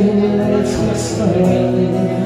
It's whispering